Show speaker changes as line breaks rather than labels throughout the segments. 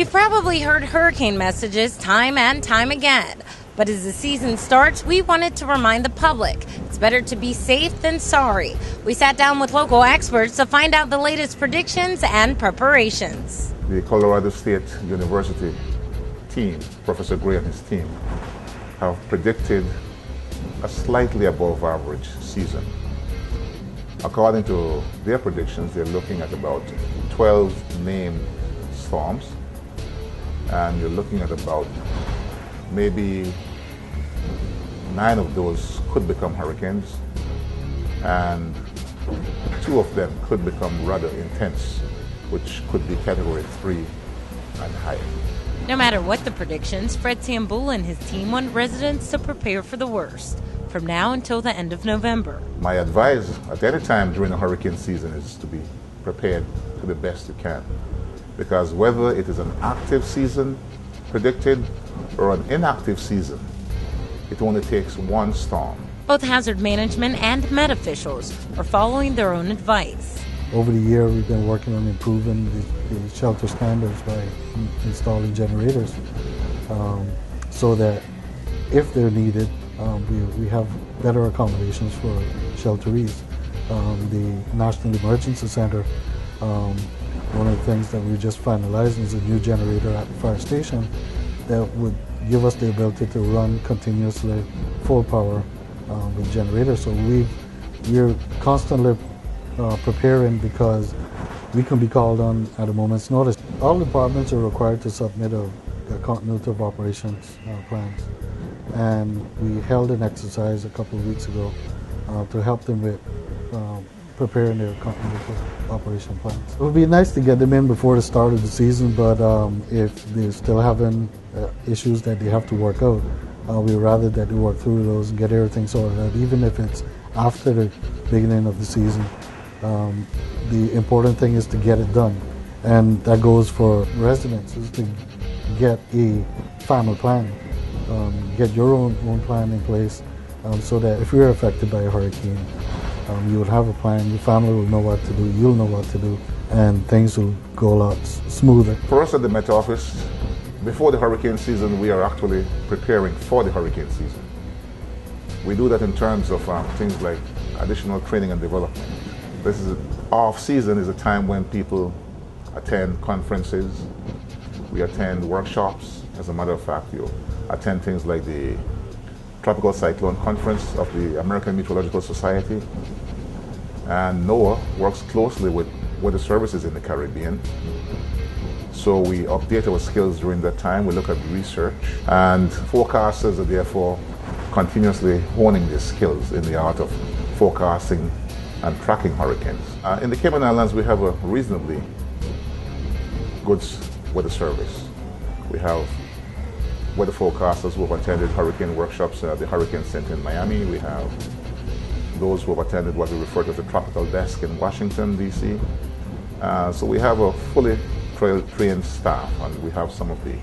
You've probably heard hurricane messages time and time again. But as the season starts, we wanted to remind the public it's better to be safe than sorry. We sat down with local experts to find out the latest predictions and preparations.
The Colorado State University team, Professor Gray and his team, have predicted a slightly above average season. According to their predictions, they're looking at about 12 named storms, and you're looking at about maybe nine of those could become hurricanes, and two of them could become rather intense, which could be category three and higher.
No matter what the predictions, Fred Sambula and his team want residents to prepare for the worst from now until the end of November.
My advice at any time during the hurricane season is to be prepared to the best you can. Because whether it is an active season predicted or an inactive season, it only takes one storm.
Both hazard management and Met officials are following their own advice.
Over the year, we've been working on improving the, the shelter standards by installing generators um, so that if they're needed, um, we, we have better accommodations for shelterees. Um, the National Emergency Center, um, one of the things that we just finalized is a new generator at the fire station that would give us the ability to run continuously full power uh, with generators. So we we're constantly uh, preparing because we can be called on at a moment's notice. All departments are required to submit a, a continuity of operations uh, plans. And we held an exercise a couple of weeks ago uh, to help them with um, preparing their continuity of operation plans. It would be nice to get them in before the start of the season, but um, if they're still having uh, issues that they have to work out, uh, we'd rather that they work through those and get everything sorted out, even if it's after the beginning of the season. Um, the important thing is to get it done. And that goes for residents, is to get a family plan. Um, get your own, own plan in place um, so that if you're affected by a hurricane, um, you will have a plan, your family will know what to do, you'll know what to do, and things will go a lot smoother.
For us at the Met Office, before the hurricane season, we are actually preparing for the hurricane season. We do that in terms of um, things like additional training and development. This is off season is a time when people attend conferences, we attend workshops. As a matter of fact, you attend things like the Tropical Cyclone Conference of the American Meteorological Society. And NOAA works closely with weather services in the Caribbean. So we update our skills during that time. We look at research, and forecasters are therefore continuously honing their skills in the art of forecasting and tracking hurricanes. Uh, in the Cayman Islands, we have a reasonably good weather service. We have weather forecasters who have attended hurricane workshops at the Hurricane Center in Miami. We have those who have attended what we refer to as the Tropical Desk in Washington, D.C. Uh, so we have a fully tra trained staff, and we have some of the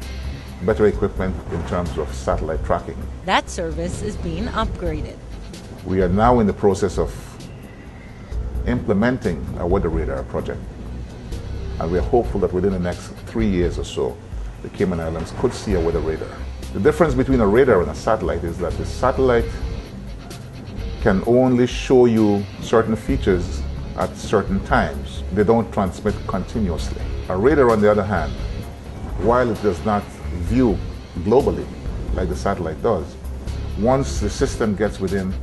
better equipment in terms of satellite tracking.
That service is being upgraded.
We are now in the process of implementing a weather radar project. And we are hopeful that within the next three years or so, the Cayman Islands could see a weather radar. The difference between a radar and a satellite is that the satellite can only show you certain features at certain times. They don't transmit continuously. A radar, on the other hand, while it does not view globally like the satellite does, once the system gets within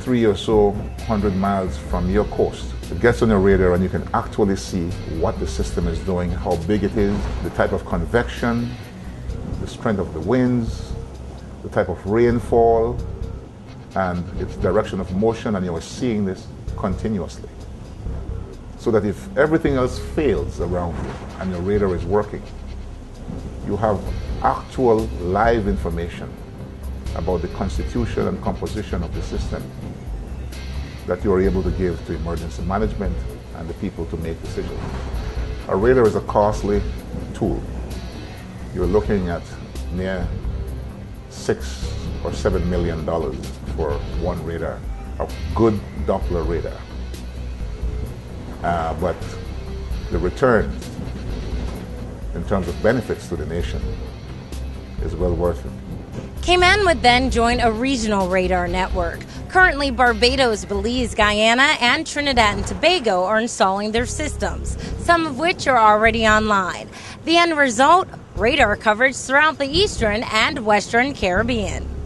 three or so hundred miles from your coast. It gets on your radar and you can actually see what the system is doing, how big it is, the type of convection, the strength of the winds, the type of rainfall, and its direction of motion, and you are seeing this continuously. So that if everything else fails around you and your radar is working, you have actual live information about the constitution and composition of the system that you are able to give to emergency management and the people to make decisions. A radar is a costly tool. You're looking at near six or seven million dollars for one radar, a good Doppler radar. Uh, but the return in terms of benefits to the nation is well worth it.
Cayman would then join a regional radar network. Currently, Barbados, Belize, Guyana, and Trinidad and Tobago are installing their systems, some of which are already online. The end result radar coverage throughout the eastern and western Caribbean.